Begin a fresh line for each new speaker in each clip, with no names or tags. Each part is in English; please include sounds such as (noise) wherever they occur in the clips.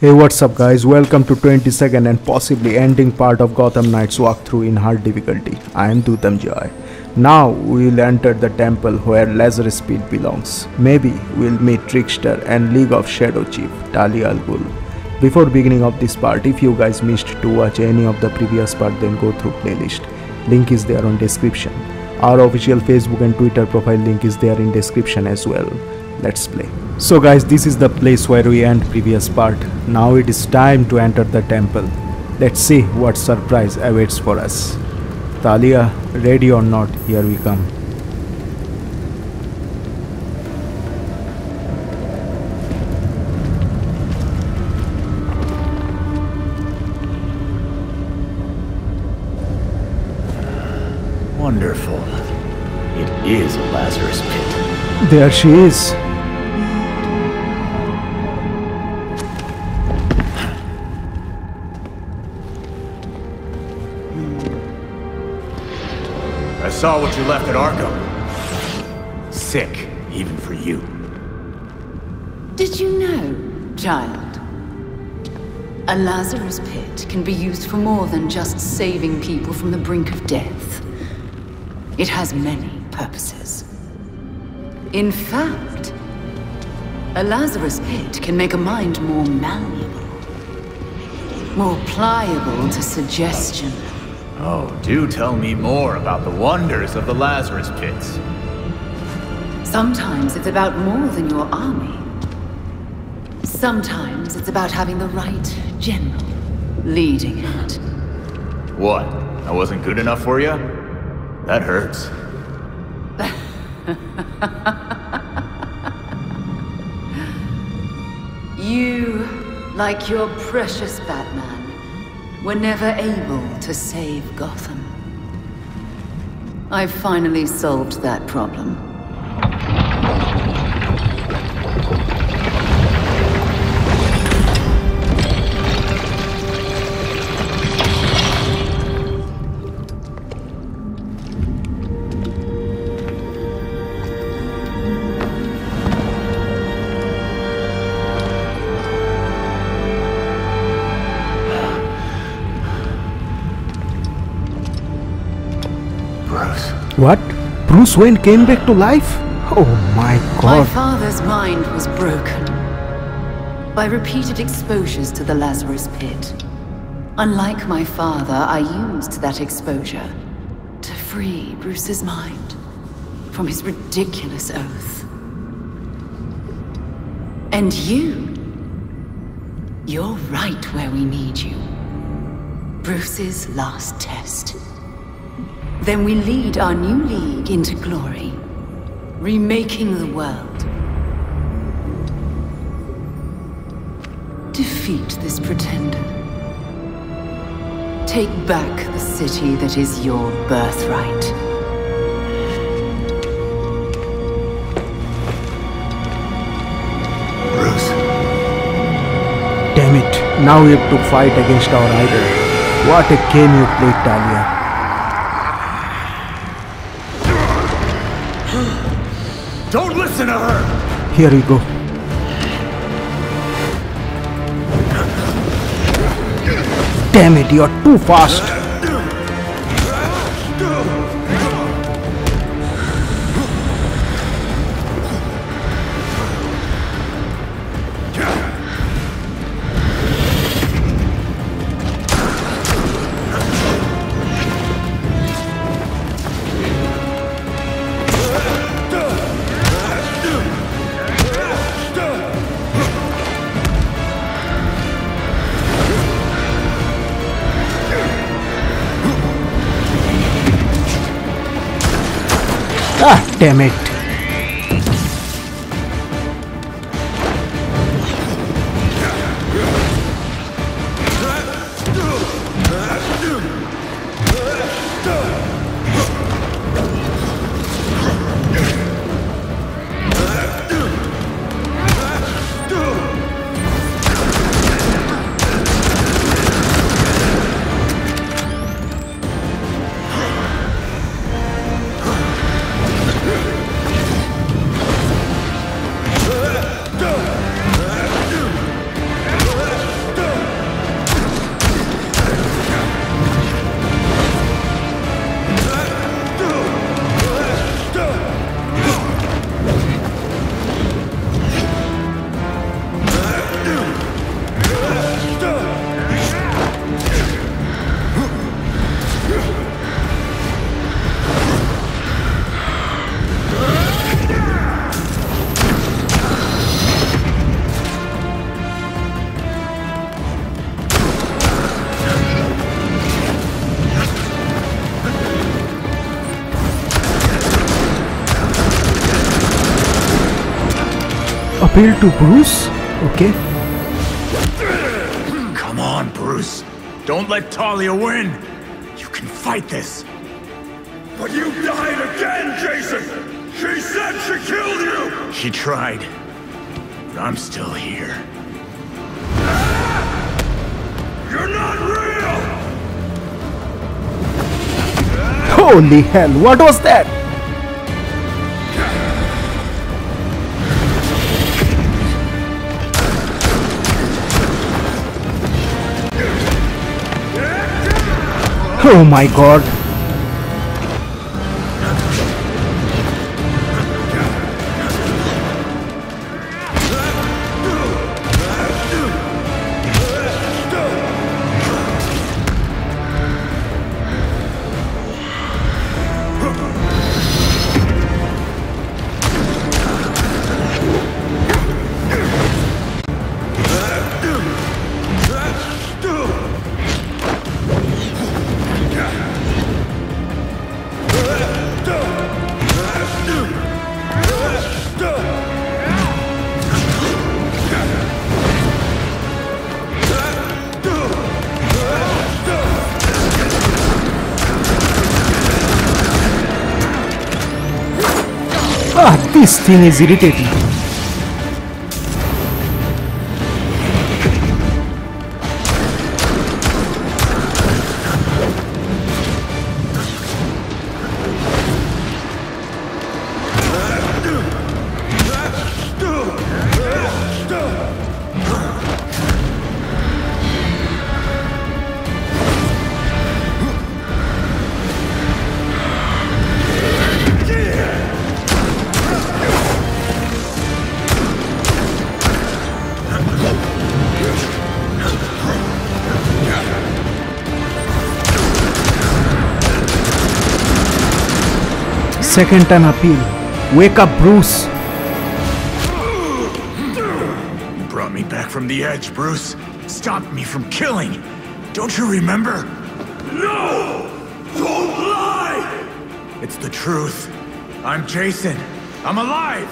Hey what's up guys welcome to 22nd and possibly ending part of Gotham Knights walkthrough in hard difficulty. I am Dyutam Joy. Now we will enter the temple where Lazarus Pit belongs. Maybe we'll meet Trickster and League of Shadow Chief Talia al Ghul. Before beginning of this part if you guys missed to watch any of the previous part then go through playlist. Link is there on description. Our official Facebook and Twitter profile link is there in description as well. Let's play. So guys, this is the place where we end previous part. Now it is time to enter the temple. Let's see what surprise awaits for us. Talia, ready or not, here we come.
Wonderful. It is a Lazarus pit.
There she is.
Saw what you left at Arkham. Sick, even for you.
Did you know, child? A Lazarus pit can be used for more than just saving people from the brink of death. It has many purposes. In fact, a Lazarus pit can make a mind more malleable, more pliable to suggestion.
Oh, do tell me more about the wonders of the Lazarus pits.
Sometimes it's about more than your army. Sometimes it's about having the right general leading it.
What? I wasn't good enough for you? That hurts. (laughs)
You, like your precious Batman, were never able to save Gotham. I've finally solved that problem.
Bruce
Wayne came back to life? Oh my god.
My father's mind was broken by repeated exposures to the Lazarus pit. Unlike my father, I used that exposure to free Bruce's mind from his ridiculous oath. And you, you're right where we need you. Bruce's last test. Then we lead our new league into glory, remaking the world. Defeat this pretender. Take back the city that is your birthright.
Bruce.
Damn it. Now we have to fight against our idol. What a game you played, Talia.
Don't listen to her!
Here you go. Damn it, you're too fast. Damn it. Appeal to Bruce? Okay.
Come on, Bruce. Don't let Talia win. You can fight this.
But you died again, Jason! She said she killed you!
She tried. But I'm still here.
You're not real!
Holy hell, what was that? Oh my god. Ah, this Second time appeal. Wake up, Bruce.
You brought me back from the edge, Bruce. Stopped me from killing. Don't you remember?
No! Don't lie!
It's the truth. I'm Jason. I'm alive.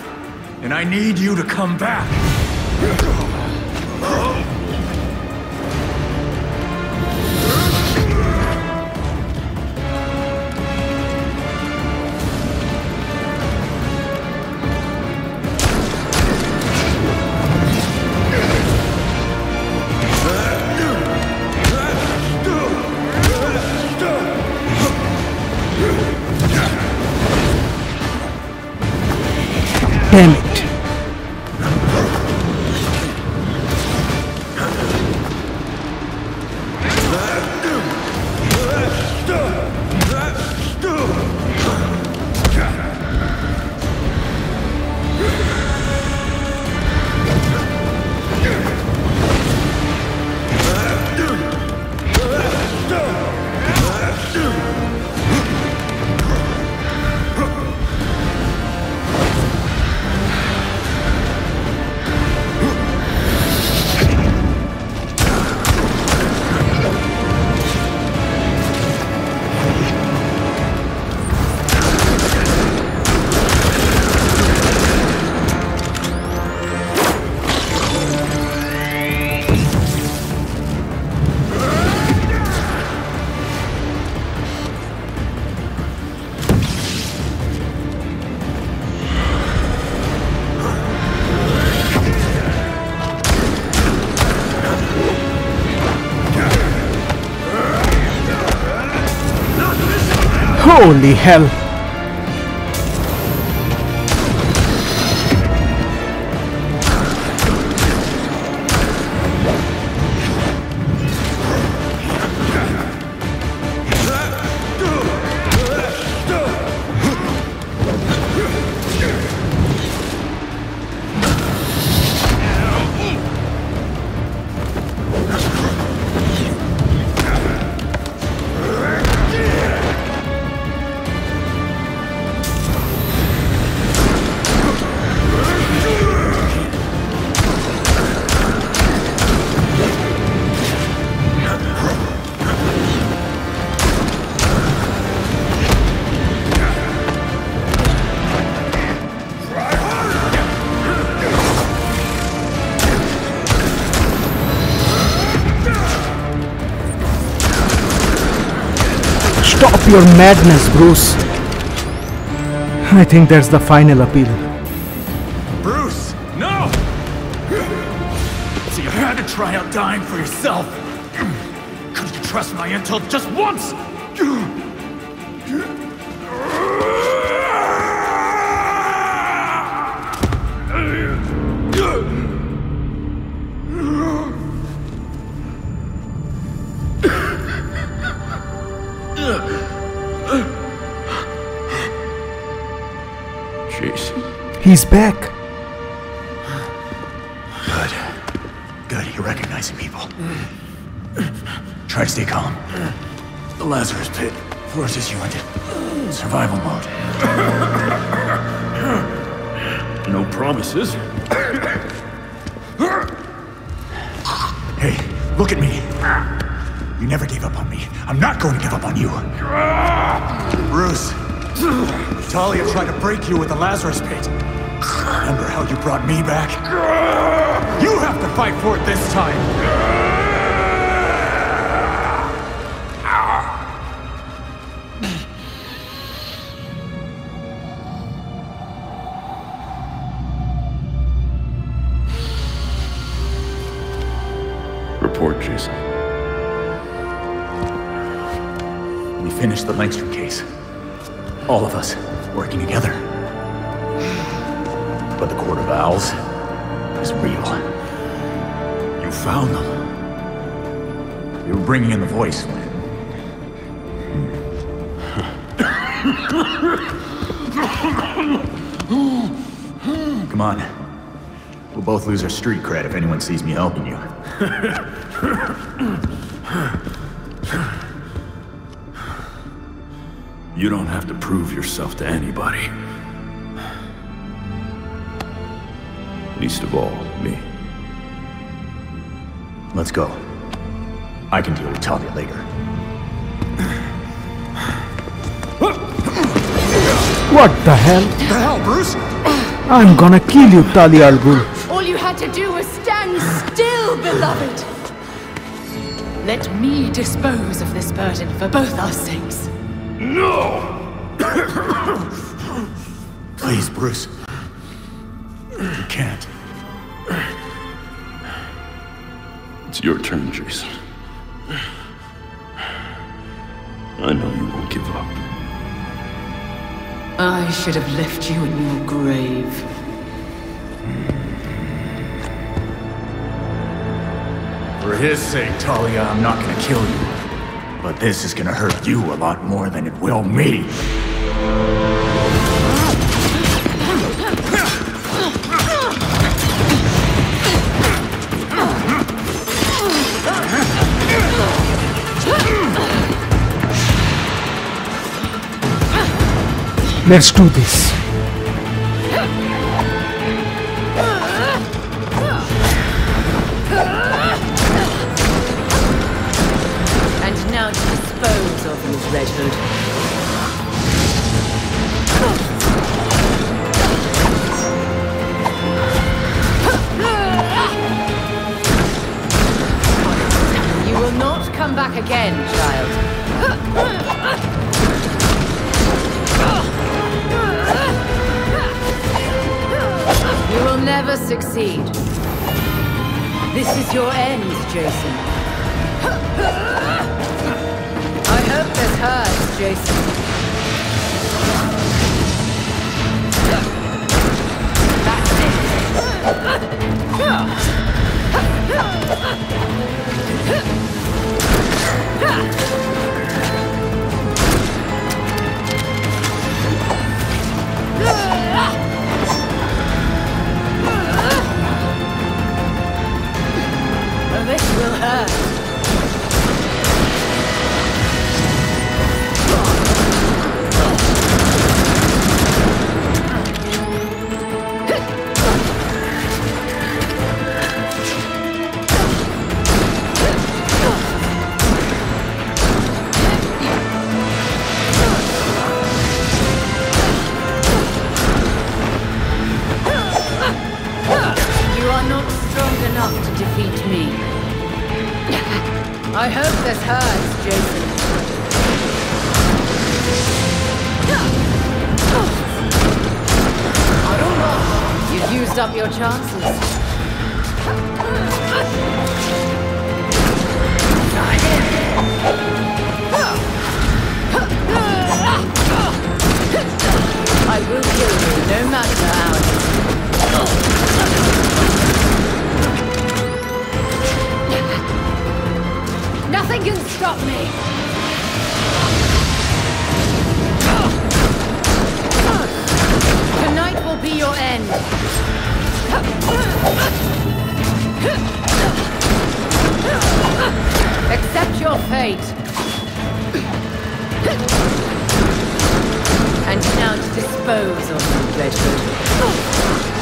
And I need you to come back.
Damn Holy hell. Your madness, Bruce. I think that's the final appeal.
Bruce, no! So you had to try out dying for yourself. (clears throat) Couldn't you trust my intel just once?
He's back.
Good. Good, you're recognizing people. Try to stay calm. The Lazarus Pit forces you into survival mode.
No promises.
Hey, look at me. You never gave up on me. I'm not going to give up on you. Bruce, Talia tried to break you with the Lazarus Pit. Remember how you brought me back? You have to fight for it this time!
Report, Jason.
We finished the Langstrom case. All of us working together. But the Court of Owls is real. You found them. You were bringing in the voice when... Hmm. Come on. We'll both lose our street cred if anyone sees me helping you.
You don't have to prove yourself to anybody. Least of all, me.
Let's go. I can deal with Talia later.
What the hell?
The hell, Bruce?
I'm gonna kill you, Talia al Ghul.
All you had to do was stand still, beloved. Let me dispose of this burden for both our sakes. No!
Please, Bruce. You can't.
It's your turn, Jason. I know you won't give up.
I should have left you in your grave.
For his sake, Talia, I'm not gonna kill you. But this is gonna hurt you a lot more than it will me.
Let's do this.
And now to dispose of you, Red Hood. You will not come back again, child. Never succeed. This is your end, Jason. I hope this hurts, Jason. That's it. Hurt. process hurts, Jason. You've used up your chances. I will kill you, no matter how Nothing can stop me. Tonight will be your end. Accept your fate. And now to dispose of you, Red Hood.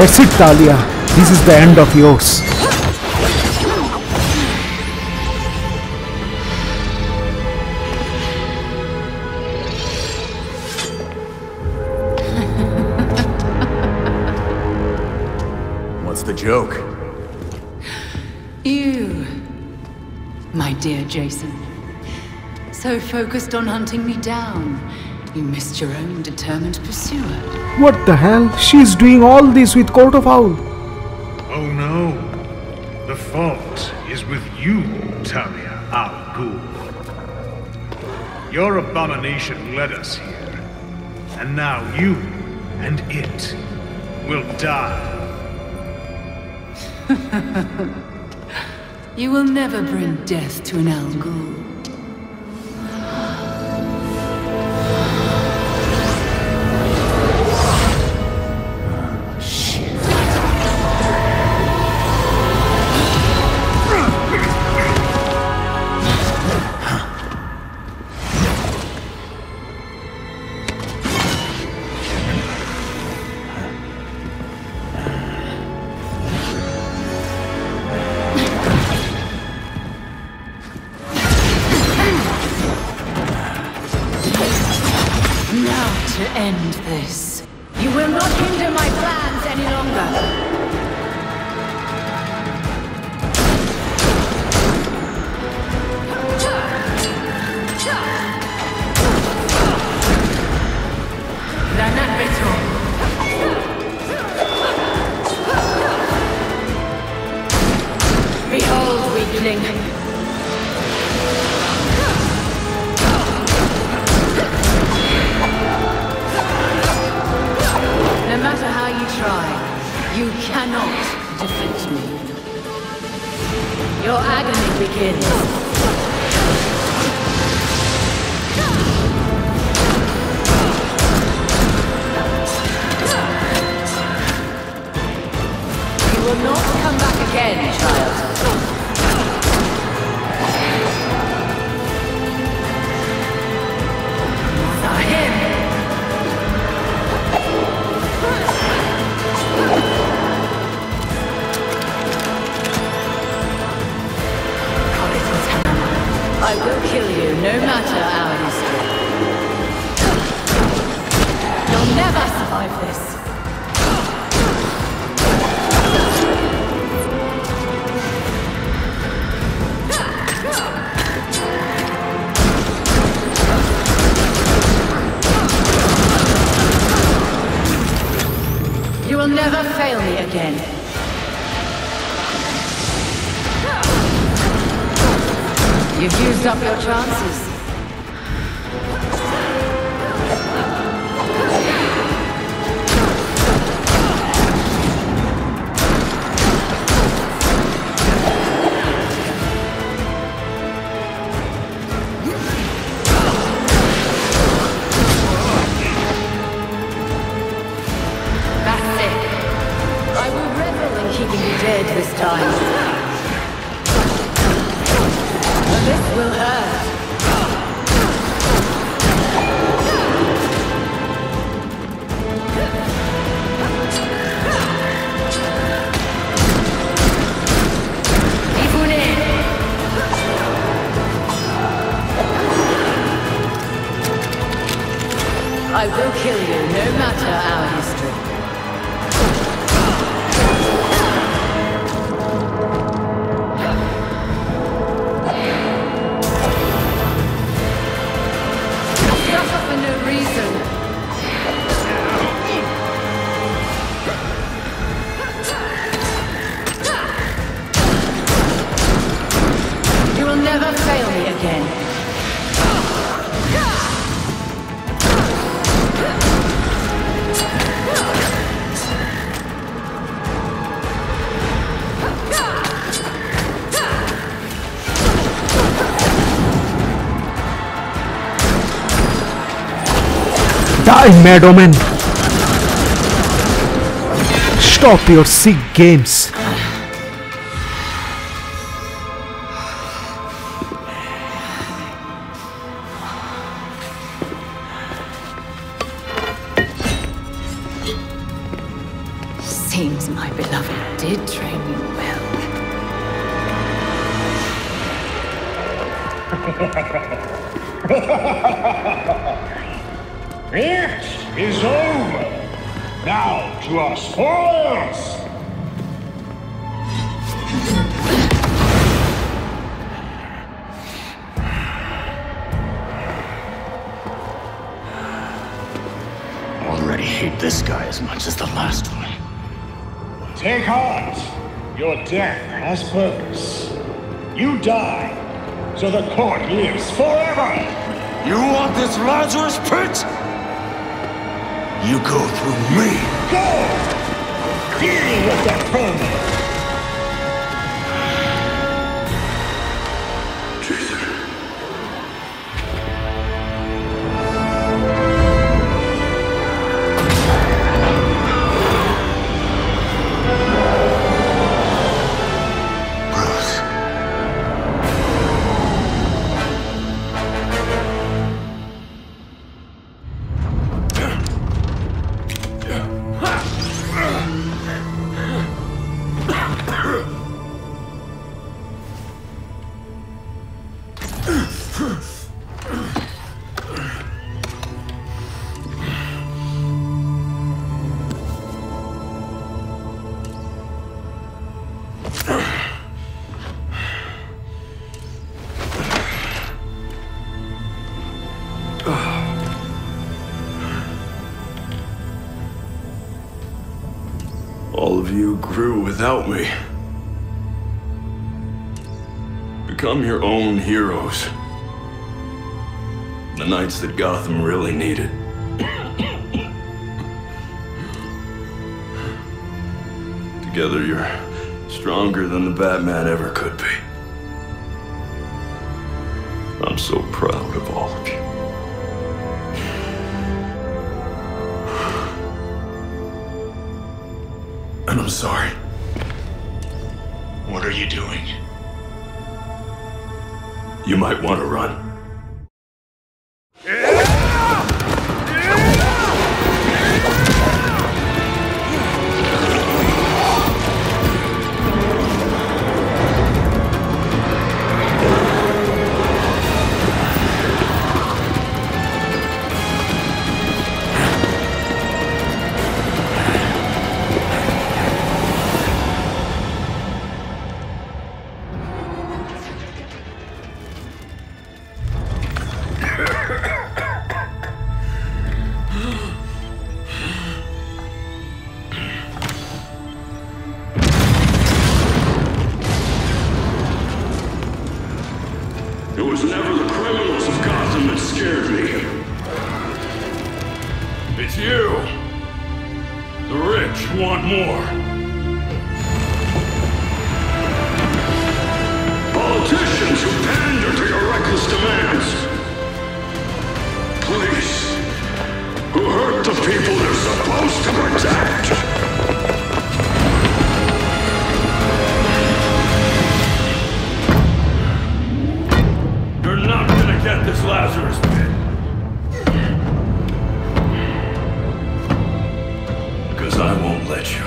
That's it, Talia. This is the end of yours. (laughs)
What's the joke?
You, my dear Jason. So focused on hunting me down, you missed your own determined pursuer.
What the hell? She's doing all this with Court of Owl.
Oh no. The fault is with you, Talia Al Ghul. Your abomination led us here. And now you and it will die. (laughs)
You will never bring death to an Al Ghul. You cannot defeat me. Your agony begins. You will not come back again, child. I will kill you, no matter our history. You'll never survive this. You will never fail me again. You've used up your chances. That's it. I will revel in keeping you dead this time. Will. Ifune! I will kill you, no matter our
Die, Mad Omen! Stop your sick games.
Seems my beloved did train you well. (laughs)
It is over. Now to our spoils.
Already hate this guy as much as the last one.
Take heart. Your death has purpose. You die, so the court lives forever.
You want this Lazarus pit? You go through me.
Go! Deal with the permit.
All of you grew without me. Become your own heroes. The knights that Gotham really needed. Together, you're stronger than the Batman ever could be. I'm so proud of all of you. And (clears throat) I'm sorry.
What are you doing?
You might want to run. Get Lazarus pit. Because I won't let you.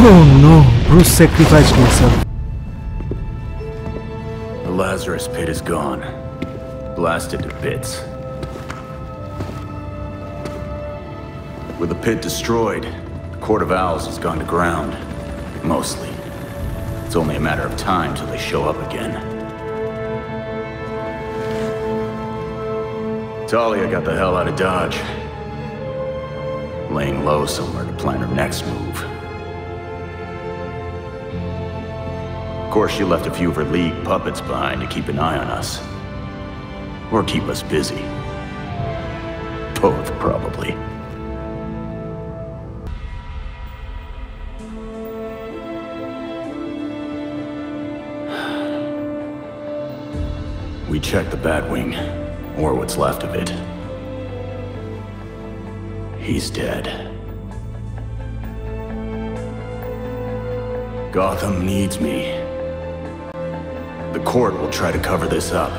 Oh no, Bruce sacrificed himself.
The Lazarus pit is gone. Blasted to bits. With the pit destroyed, the Court of Owls has gone to ground. Mostly. It's only a matter of time till they show up again. Talia got the hell out of Dodge. Laying low somewhere to plan her next move. Of course, she left a few of her League puppets behind to keep an eye on us. Or keep us busy. Both, probably. We checked the Batwing, or what's left of it. He's dead. Gotham needs me. The court will try to cover this up,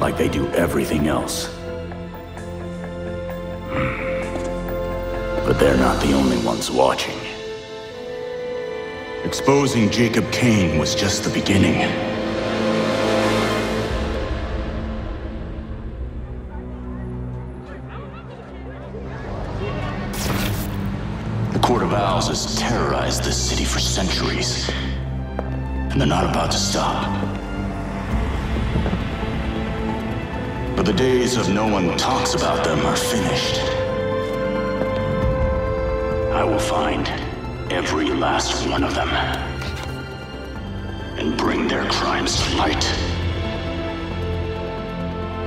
like they do everything else. Hmm. But they're not the only ones watching. Exposing Jacob Kane was just the beginning. Centuries. And they're not about to stop. But the days of no one talks about them are finished. I will find every last one of them and bring their crimes to light.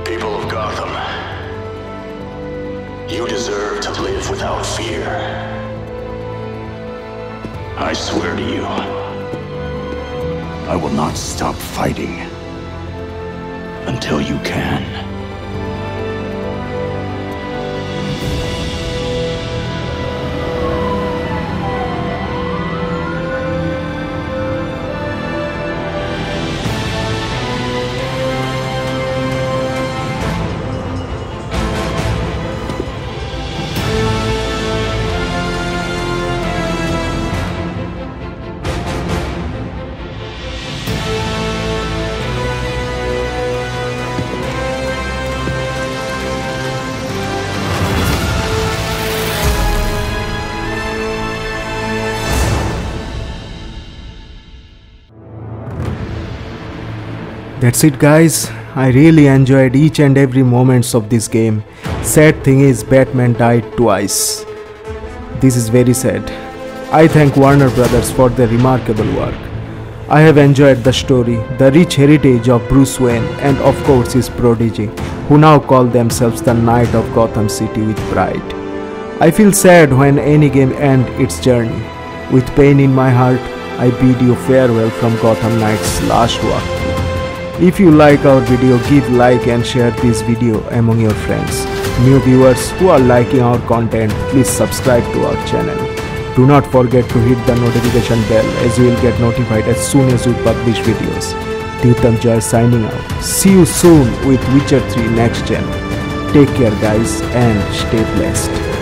People of Gotham, you deserve to live without fear. I swear to you, I will not stop fighting until you can.
That's it guys. I really enjoyed each and every moments of this game. Sad thing is Batman died twice. This is very sad. I thank Warner Brothers for their remarkable work. I have enjoyed the story, the rich heritage of Bruce Wayne and of course his prodigy, who now call themselves the Knight of Gotham City with pride. I feel sad when any game ends its journey. With pain in my heart, I bid you farewell from Gotham Knight's last walkthrough. If you like our video, give like and share this video among your friends. New viewers who are liking our content, please subscribe to our channel. Do not forget to hit the notification bell as you will get notified as soon as we publish videos. Dyutam Joy signing out. See you soon with Witcher 3 Next Gen. Take care guys and stay blessed.